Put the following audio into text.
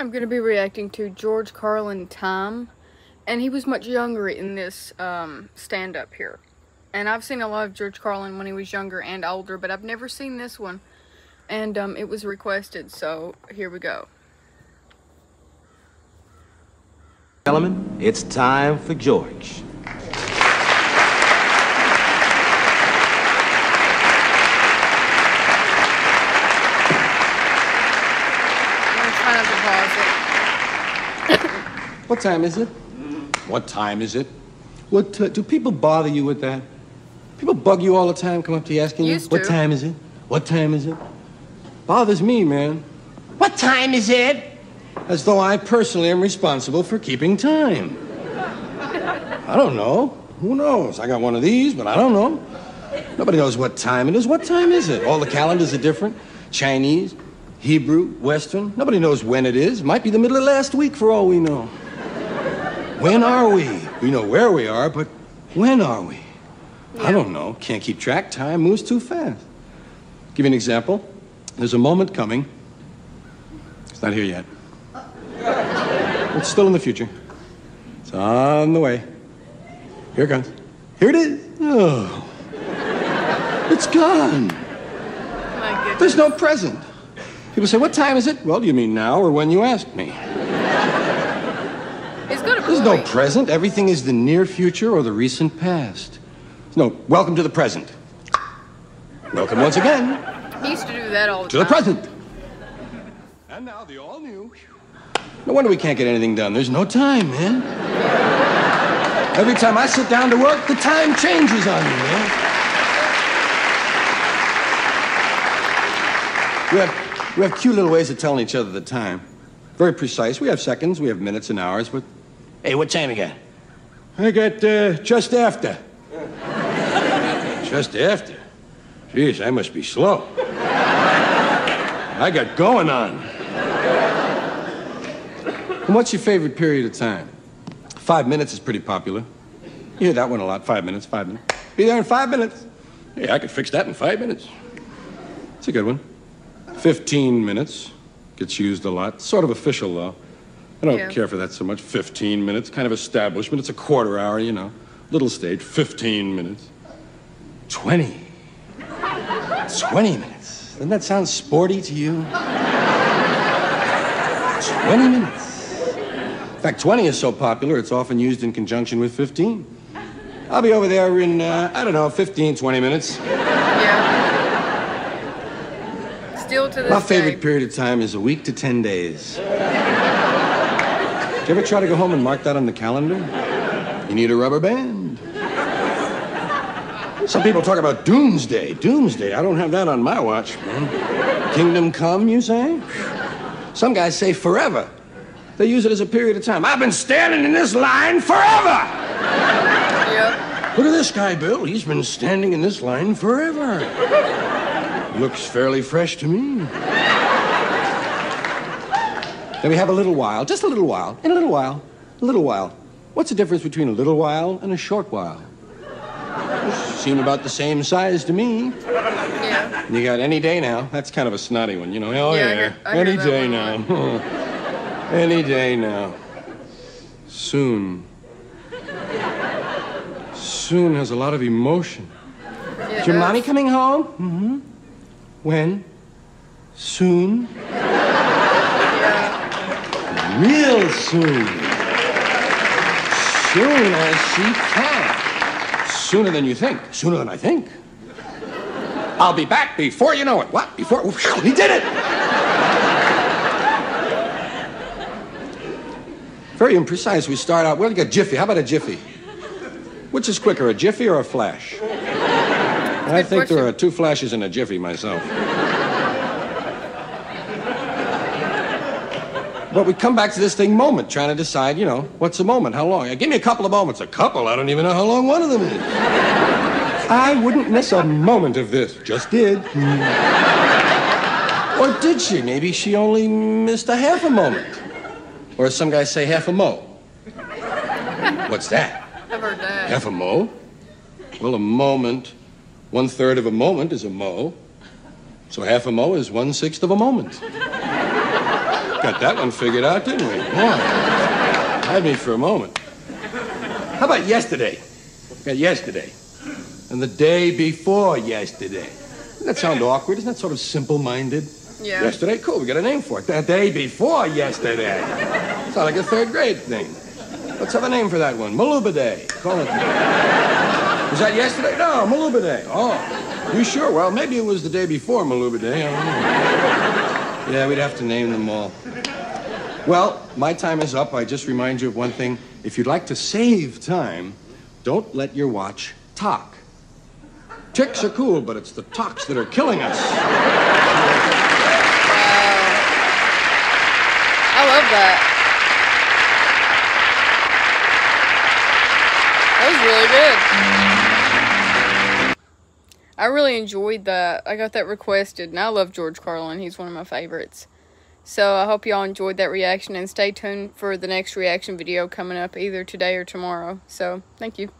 I'm going to be reacting to George Carlin Time, and he was much younger in this um, stand up here. And I've seen a lot of George Carlin when he was younger and older, but I've never seen this one. And um, it was requested, so here we go. Gentlemen, it's time for George. What time is it? What time is it? What uh, do people bother you with that? People bug you all the time, come up to you asking you, Used what time is it? What time is it? Bothers me, man. What time is it? As though I personally am responsible for keeping time. I don't know. Who knows? I got one of these, but I don't know. Nobody knows what time it is. What time is it? All the calendars are different. Chinese, Hebrew, Western. Nobody knows when it is. Might be the middle of last week for all we know. When are we? We know where we are, but when are we? I don't know. Can't keep track. Time moves too fast. Give you an example. There's a moment coming. It's not here yet. It's still in the future. It's on the way. Here it comes. Here it is. Oh. It's gone. There's no present. People say, What time is it? Well, do you mean now or when you asked me? Got a There's no present. Everything is the near future or the recent past. No, welcome to the present. Welcome once again He used to do that all the time. to the present. And now the all new. No wonder we can't get anything done. There's no time, man. Every time I sit down to work, the time changes on me, man. We have, we have cute little ways of telling each other the time. Very precise. We have seconds, we have minutes and hours, but. Hey, what time you got? I got uh, just after. just after? Jeez, I must be slow. I got going on. And what's your favorite period of time? Five minutes is pretty popular. You hear that one a lot. Five minutes, five minutes. Be there in five minutes. Hey, I could fix that in five minutes. It's a good one. Fifteen minutes gets used a lot. Sort of official, though. I don't Yeah. care for that so much. Fifteen minutes, kind of establishment. It's a quarter hour, you know. Little stage, fifteen minutes. Twenty. Twenty minutes. Doesn't that sound sporty to you? Twenty minutes. In fact, 20 is so popular, it's often used in conjunction with 15. I'll be over there in, uh, I don't know, 15, 20 minutes. Yeah. Still to this My favorite day. period of time is a week to 10 days. Did you ever try to go home and mark that on the calendar? You need a rubber band. Some people talk about doomsday. Doomsday. I don't have that on my watch, man. Kingdom come, you say? Some guys say forever. They use it as a period of time. I've been standing in this line forever. Yep. Look at this guy, Bill. He's been standing in this line forever. Looks fairly fresh to me. Then we have a little while, just a little while, in a little while, a little while. What's the difference between a little while and a short while? Seem about the same size to me. Yeah. You got any day now. That's kind of a snotty one, you know. Oh, Yeah, I yeah. I hear any day now. any day now. Soon. Soon has a lot of emotion. Yeah, Is your mommy coming home? Mm-hmm. When? Soon? Real soon. Soon as she can. Sooner than you think. Sooner than I think. I'll be back before you know it. What? Before? He did it! Very imprecise. We start out, well, you got Jiffy. How about a Jiffy? Which is quicker, a Jiffy or a flash? I think there are two flashes in a Jiffy myself. But we come back to this thing moment, trying to decide, you know, what's a moment? How long? Give me a couple of moments. A couple? I don't even know how long one of them is. I wouldn't miss a moment of this. Just did. Hmm. or did she? Maybe she only missed a half a moment. Or as some guys say, half a mo. What's that? I've heard that. Half a mo? Well, a moment, one third of a moment is a mo. So half a mo is one sixth of a moment. Got that one figured out, didn't we? Yeah. Had me for a moment. How about yesterday? Got yesterday. And the day before yesterday. Doesn't that sound awkward? Isn't that sort of simple-minded? Yeah. Yesterday? Cool, we got a name for it. The day before yesterday. Sound like a third grade thing. Let's have a name for that one. Maluba Day. Call it. Was that yesterday? No, Maluba Day. Oh, you sure? Well, maybe it was the day before Maluba Day. Yeah, we'd have to name them all. Well, my time is up. I just remind you of one thing. If you'd like to save time, don't let your watch talk. Ticks are cool, but it's the talks that are killing us. I love that. That was really good. I really enjoyed that. I got that requested, and I love George Carlin. He's one of my favorites. So I hope y'all enjoyed that reaction, and stay tuned for the next reaction video coming up either today or tomorrow. So, thank you.